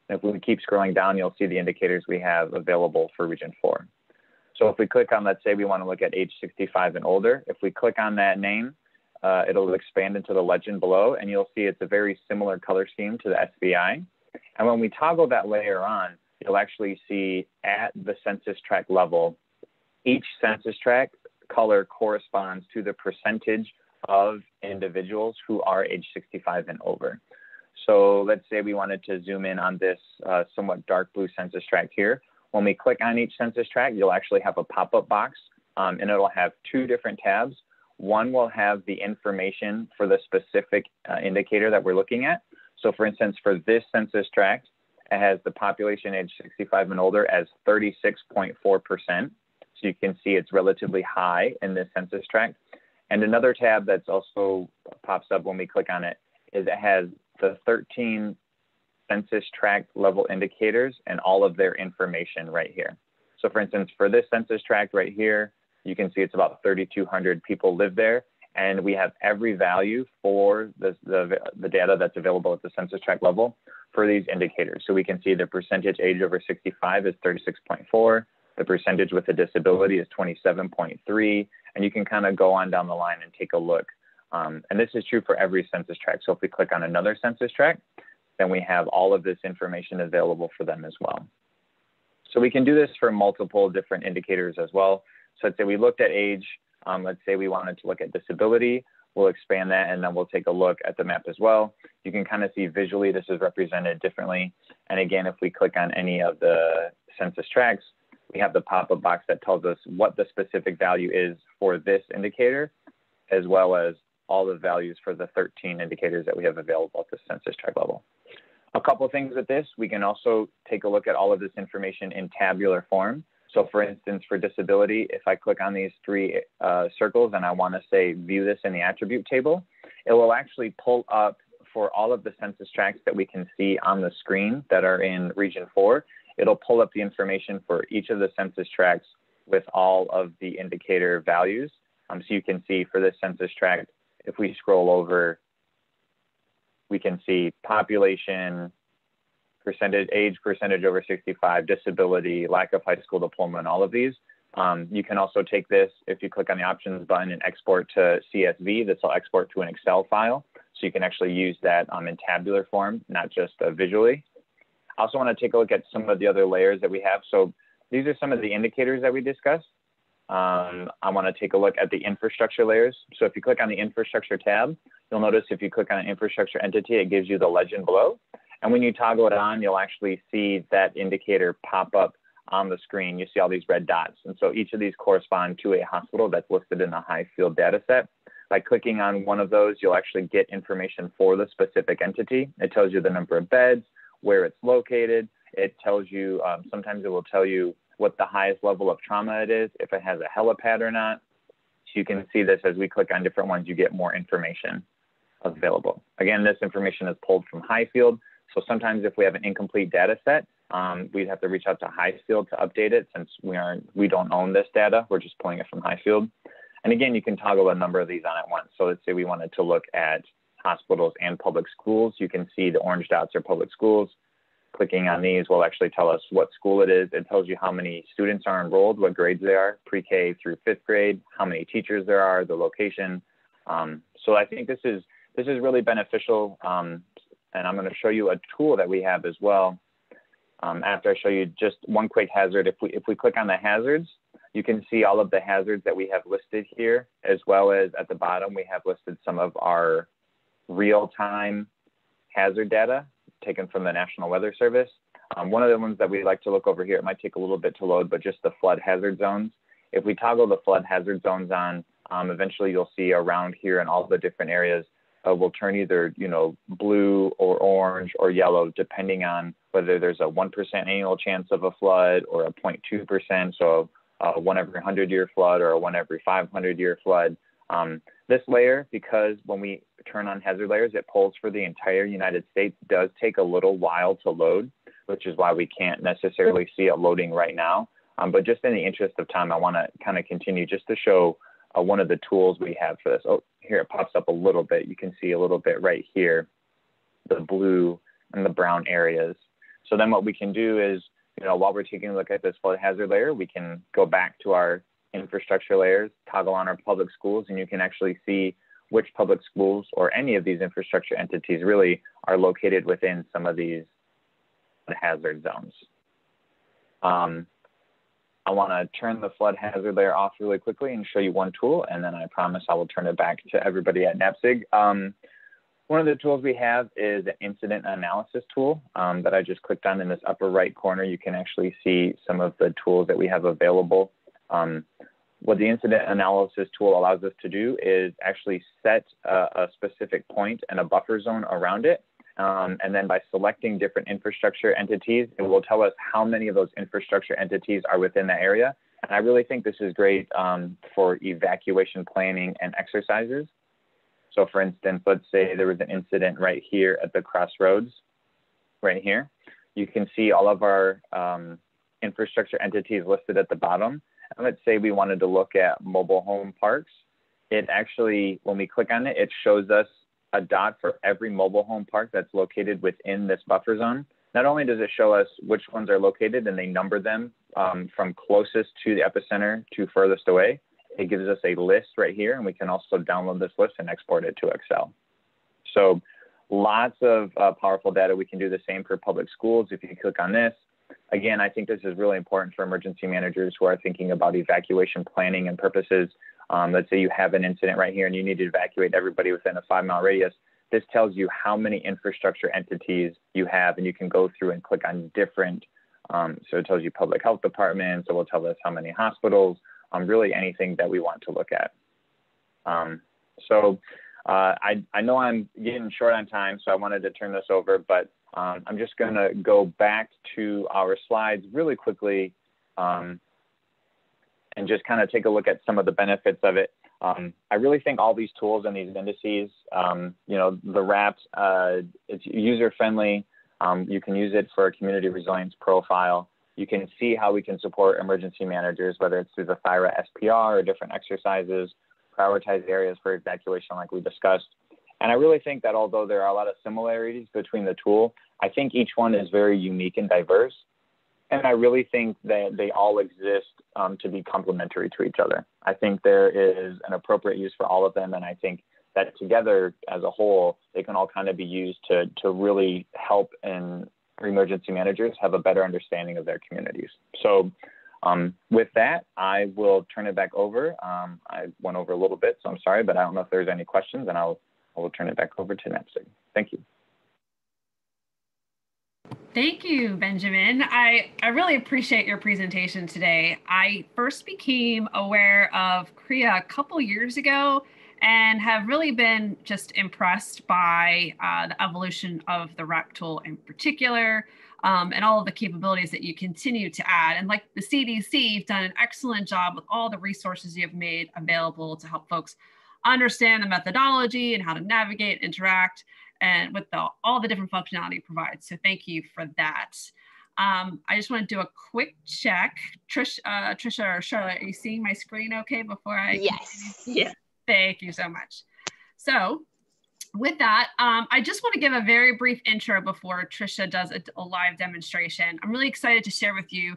And if we keep scrolling down, you'll see the indicators we have available for region four. So if we click on, let's say we want to look at age 65 and older, if we click on that name, uh, it'll expand into the legend below, and you'll see it's a very similar color scheme to the SVI. And when we toggle that layer on, you'll actually see at the census tract level, each census tract color corresponds to the percentage of individuals who are age 65 and over. So let's say we wanted to zoom in on this uh, somewhat dark blue census tract here. When we click on each census tract, you'll actually have a pop-up box um, and it'll have two different tabs. One will have the information for the specific uh, indicator that we're looking at. So for instance, for this census tract, it has the population age 65 and older as 36.4%. So you can see it's relatively high in this census tract. And another tab that's also pops up when we click on it is it has the 13 census tract level indicators and all of their information right here. So for instance, for this census tract right here, you can see it's about 3,200 people live there. And we have every value for the, the, the data that's available at the census tract level for these indicators. So we can see the percentage age over 65 is 36.4, the percentage with a disability is 27.3, and you can kind of go on down the line and take a look. Um, and this is true for every census tract. So if we click on another census tract, then we have all of this information available for them as well. So we can do this for multiple different indicators as well. So let's say we looked at age, um, let's say we wanted to look at disability, we'll expand that and then we'll take a look at the map as well. You can kind of see visually this is represented differently. And again, if we click on any of the census tracts, we have the pop-up box that tells us what the specific value is for this indicator, as well as all the values for the 13 indicators that we have available at the census tract level. A couple things with this, we can also take a look at all of this information in tabular form. So for instance, for disability, if I click on these three uh, circles and I want to say view this in the attribute table, it will actually pull up for all of the census tracts that we can see on the screen that are in region four. It'll pull up the information for each of the census tracts with all of the indicator values. Um, so you can see for this census tract, if we scroll over, we can see population, percentage, age percentage over 65, disability, lack of high school diploma, and all of these. Um, you can also take this if you click on the options button and export to CSV. This will export to an Excel file. So you can actually use that um, in tabular form, not just uh, visually. I also want to take a look at some of the other layers that we have. So these are some of the indicators that we discussed. Um, I want to take a look at the infrastructure layers. So if you click on the infrastructure tab, you'll notice if you click on an infrastructure entity, it gives you the legend below. And when you toggle it on, you'll actually see that indicator pop up on the screen. You see all these red dots. And so each of these correspond to a hospital that's listed in the HIFLD data set. By clicking on one of those, you'll actually get information for the specific entity. It tells you the number of beds, where it's located. It tells you, um, sometimes it will tell you what the highest level of trauma it is, if it has a helipad or not. So you can see this as we click on different ones, you get more information available. Again, this information is pulled from HIFLD. So sometimes if we have an incomplete data set, um, we'd have to reach out to HIFLD to update it since we aren't, we don't own this data. We're just pulling it from HIFLD. And again, you can toggle a number of these on at once. So let's say we wanted to look at hospitals and public schools. You can see the orange dots are public schools. Clicking on these will actually tell us what school it is. It tells you how many students are enrolled, what grades they are, pre-K through fifth grade, how many teachers there are, the location. Um, so I think this is this is really beneficial. Um, and I'm going to show you a tool that we have as well. Um, after I show you just one quick hazard, if we, if we click on the hazards, you can see all of the hazards that we have listed here, as well as at the bottom, we have listed some of our real-time hazard data taken from the National Weather Service. Um, one of the ones that we like to look over here, it might take a little bit to load, but just the flood hazard zones. If we toggle the flood hazard zones on, um, eventually you'll see around here in all the different areas uh, will turn either you know blue or orange or yellow depending on whether there's a 1% annual chance of a flood or a 0.2%, so a one every 100 year flood or a one every 500 year flood. Um, this layer, because when we turn on hazard layers, it pulls for the entire United States, does take a little while to load, which is why we can't necessarily see it loading right now. Um, but just in the interest of time, I want to kind of continue just to show uh, one of the tools we have for this. Oh, here it pops up a little bit. You can see a little bit right here, the blue and the brown areas. So then what we can do is, you know, while we're taking a look at this flood hazard layer, we can go back to our infrastructure layers, toggle on our public schools, and you can actually see which public schools or any of these infrastructure entities really are located within some of these hazard zones. Um, I want to turn the flood hazard layer off really quickly and show you one tool, and then I promise I will turn it back to everybody at NAPSG. Um, one of the tools we have is an incident analysis tool um, that I just clicked on in this upper right corner. You can actually see some of the tools that we have available. Um, what the incident analysis tool allows us to do is actually set a, a specific point and a buffer zone around it. Um, and then by selecting different infrastructure entities, it will tell us how many of those infrastructure entities are within the area. And I really think this is great um, for evacuation planning and exercises. So for instance, let's say there was an incident right here at the crossroads, right here. You can see all of our um, infrastructure entities listed at the bottom. And let's say we wanted to look at mobile home parks. It actually, when we click on it, it shows us a dot for every mobile home park that's located within this buffer zone. Not only does it show us which ones are located and they number them um, from closest to the epicenter to furthest away, it gives us a list right here and we can also download this list and export it to Excel. So lots of uh, powerful data. We can do the same for public schools. If you click on this, again, I think this is really important for emergency managers who are thinking about evacuation planning and purposes um, let's say you have an incident right here and you need to evacuate everybody within a five mile radius. This tells you how many infrastructure entities you have, and you can go through and click on different. Um, so it tells you public health departments, it will tell us how many hospitals, um, really anything that we want to look at. Um, so uh, I, I know I'm getting short on time, so I wanted to turn this over, but um, I'm just going to go back to our slides really quickly um, and just kind of take a look at some of the benefits of it. Um, I really think all these tools and these indices, um, you know, the RAPT, uh, it's user friendly. Um, you can use it for a community resilience profile. You can see how we can support emergency managers, whether it's through the THIRA SPR or different exercises, prioritize areas for evacuation like we discussed. And I really think that although there are a lot of similarities between the tool, I think each one is very unique and diverse. And I really think that they all exist um, to be complementary to each other. I think there is an appropriate use for all of them. And I think that together as a whole, they can all kind of be used to, to really help and emergency managers have a better understanding of their communities. So um, with that, I will turn it back over. Um, I went over a little bit, so I'm sorry, but I don't know if there's any questions and I'll, I will turn it back over to NAPSG. Thank you. Thank you, Benjamin. I, I really appreciate your presentation today. I first became aware of CRIA a couple years ago and have really been just impressed by uh, the evolution of the RAP tool in particular um, and all of the capabilities that you continue to add. And like the CDC, you've done an excellent job with all the resources you've made available to help folks understand the methodology and how to navigate, interact and with the, all the different functionality it provides. So thank you for that. Um, I just want to do a quick check. Trish, uh, Trisha or Charlotte, are you seeing my screen okay before I? Yes. Yeah. Thank you so much. So with that, um, I just want to give a very brief intro before Trisha does a, a live demonstration. I'm really excited to share with you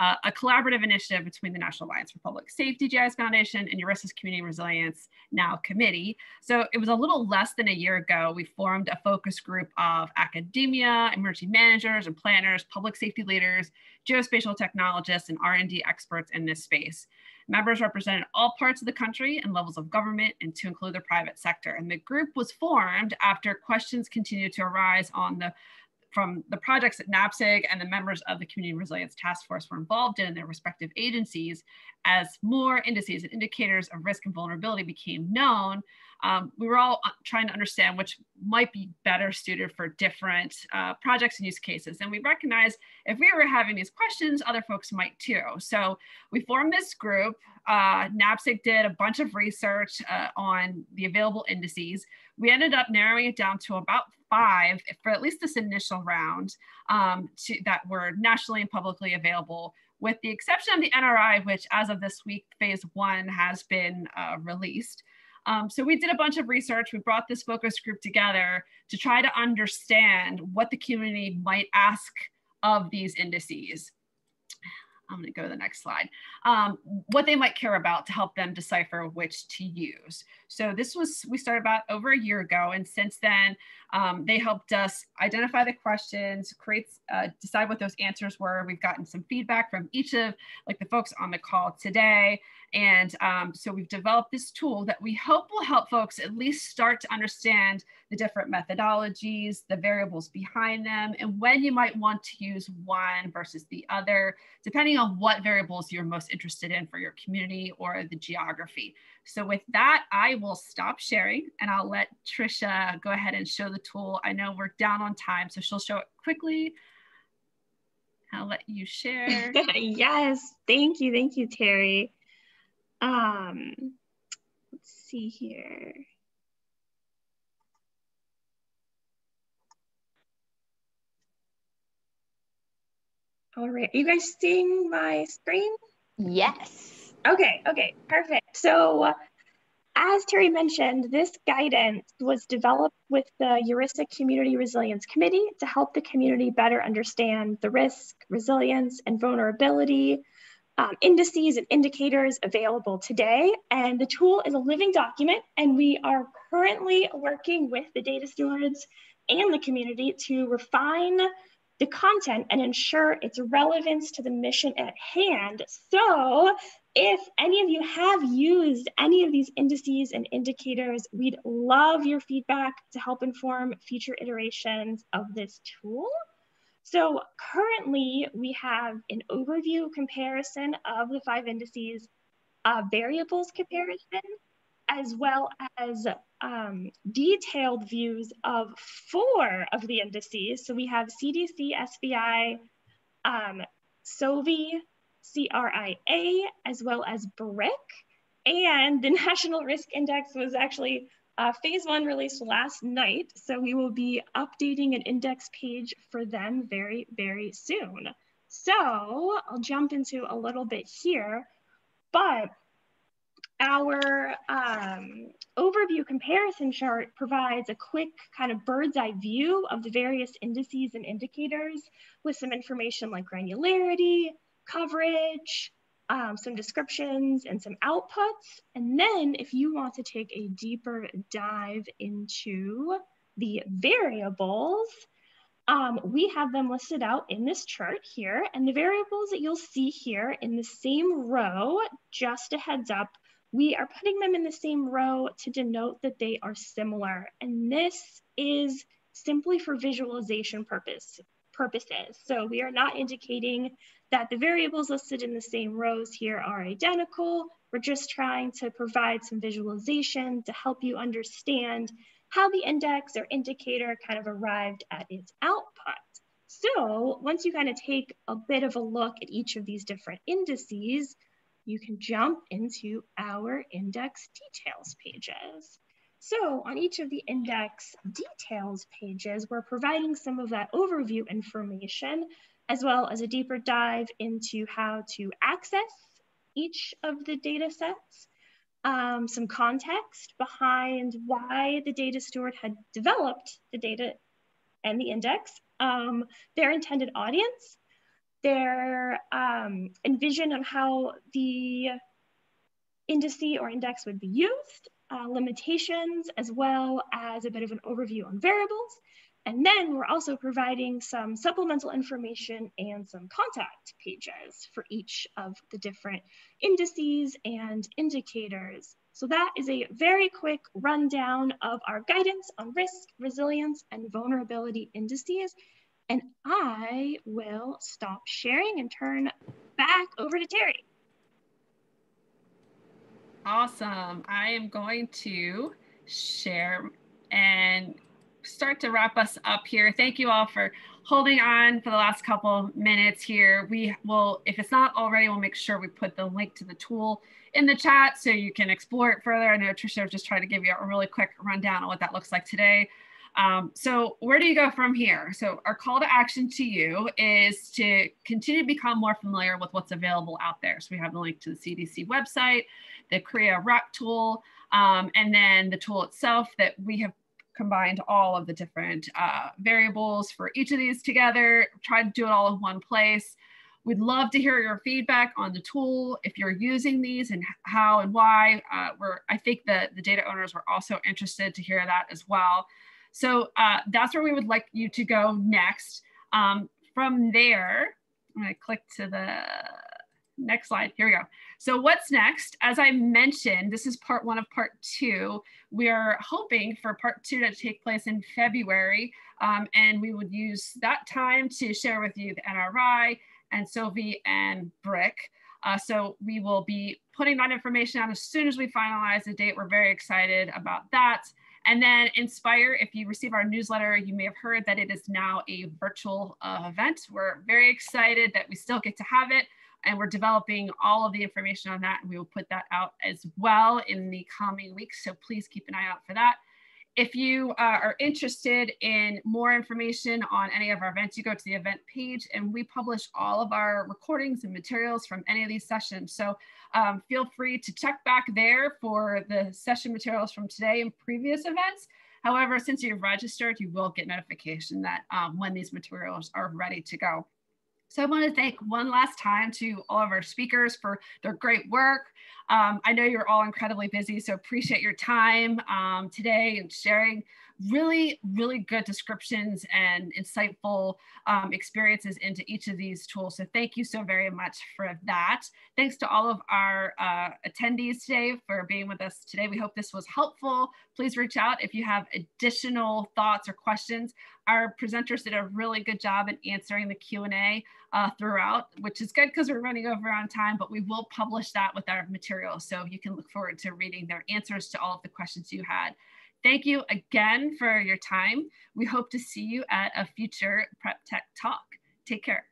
uh, a collaborative initiative between the National Alliance for Public Safety GIS Foundation and URISA's Community Resilience Now Committee. So it was a little less than a year ago, we formed a focus group of academia, emergency managers and planners, public safety leaders, geospatial technologists, and R&D experts in this space. Members represented all parts of the country and levels of government and to include the private sector. And the group was formed after questions continued to arise on the from the projects that NAPSG and the members of the Community Resilience Task Force were involved in their respective agencies, as more indices and indicators of risk and vulnerability became known, um, we were all uh, trying to understand which might be better suited for different uh, projects and use cases. And we recognized if we were having these questions, other folks might too. So we formed this group. Uh, did a bunch of research uh, on the available indices. We ended up narrowing it down to about five for at least this initial round um, to, that were nationally and publicly available with the exception of the NRI, which as of this week, phase one has been uh, released. Um, so we did a bunch of research. We brought this focus group together to try to understand what the community might ask of these indices. I'm going to go to the next slide, um, what they might care about to help them decipher which to use. So this was, we started about over a year ago. And since then, um, they helped us identify the questions, create, uh, decide what those answers were. We've gotten some feedback from each of like the folks on the call today. And um, so we've developed this tool that we hope will help folks at least start to understand the different methodologies, the variables behind them, and when you might want to use one versus the other, depending on what variables you're most interested in for your community or the geography. So with that, I will stop sharing and I'll let Trisha go ahead and show the tool. I know we're down on time, so she'll show it quickly. I'll let you share. yes, thank you, thank you, Terry. Um, let's see here. All right, are you guys seeing my screen? Yes. Okay, okay, perfect. So as Terry mentioned, this guidance was developed with the URISA Community Resilience Committee to help the community better understand the risk, resilience, and vulnerability um, indices and indicators available today. And the tool is a living document, and we are currently working with the data stewards and the community to refine the content and ensure its relevance to the mission at hand. So if any of you have used any of these indices and indicators, we'd love your feedback to help inform future iterations of this tool. So currently we have an overview comparison of the five indices, a variables comparison, as well as um, detailed views of four of the indices. So we have CDC, SVI, um, SOVI, CRIA, as well as BRIC. And the National Risk Index was actually uh, phase one released last night. So we will be updating an index page for them very, very soon. So I'll jump into a little bit here, but our um, overview comparison chart provides a quick kind of bird's eye view of the various indices and indicators with some information like granularity, coverage, um, some descriptions and some outputs. And then if you want to take a deeper dive into the variables, um, we have them listed out in this chart here. And the variables that you'll see here in the same row, just a heads up, we are putting them in the same row to denote that they are similar. And this is simply for visualization purpose, purposes. So we are not indicating that the variables listed in the same rows here are identical. We're just trying to provide some visualization to help you understand how the index or indicator kind of arrived at its output. So once you kind of take a bit of a look at each of these different indices, you can jump into our index details pages. So on each of the index details pages, we're providing some of that overview information, as well as a deeper dive into how to access each of the data sets, um, some context behind why the data steward had developed the data and the index, um, their intended audience, their um, envision of how the indice or index would be used, uh, limitations, as well as a bit of an overview on variables. And then we're also providing some supplemental information and some contact pages for each of the different indices and indicators. So that is a very quick rundown of our guidance on risk, resilience, and vulnerability indices. And I will stop sharing and turn back over to Terry. Awesome. I am going to share and start to wrap us up here. Thank you all for holding on for the last couple minutes here. We will, if it's not already, we'll make sure we put the link to the tool in the chat so you can explore it further. I know Tricia just tried to give you a really quick rundown on what that looks like today. Um, so where do you go from here? So our call to action to you is to continue to become more familiar with what's available out there. So we have the link to the CDC website, the CRIA RAP tool, um, and then the tool itself that we have combined all of the different uh, variables for each of these together, try to do it all in one place. We'd love to hear your feedback on the tool, if you're using these and how and why. Uh, we're, I think that the data owners were also interested to hear that as well. So uh, that's where we would like you to go next. Um, from there, I'm gonna click to the next slide. Here we go. So what's next? As I mentioned, this is part one of part two. We are hoping for part two to take place in February, um, and we would use that time to share with you the NRI and SOVI and BRIC. Uh, so we will be putting that information out as soon as we finalize the date. We're very excited about that. And then Inspire, if you receive our newsletter, you may have heard that it is now a virtual uh, event. We're very excited that we still get to have it and we're developing all of the information on that and we will put that out as well in the coming weeks. So please keep an eye out for that. If you uh, are interested in more information on any of our events, you go to the event page and we publish all of our recordings and materials from any of these sessions. So um, feel free to check back there for the session materials from today and previous events. However, since you've registered, you will get notification that um, when these materials are ready to go. So I want to thank one last time to all of our speakers for their great work. Um, I know you're all incredibly busy, so appreciate your time um, today and sharing really, really good descriptions and insightful um, experiences into each of these tools. So thank you so very much for that. Thanks to all of our uh, attendees today for being with us today. We hope this was helpful. Please reach out if you have additional thoughts or questions. Our presenters did a really good job in answering the Q&A uh, throughout, which is good because we're running over on time, but we will publish that with our material. So you can look forward to reading their answers to all of the questions you had. Thank you again for your time. We hope to see you at a future PrepTech Talk. Take care.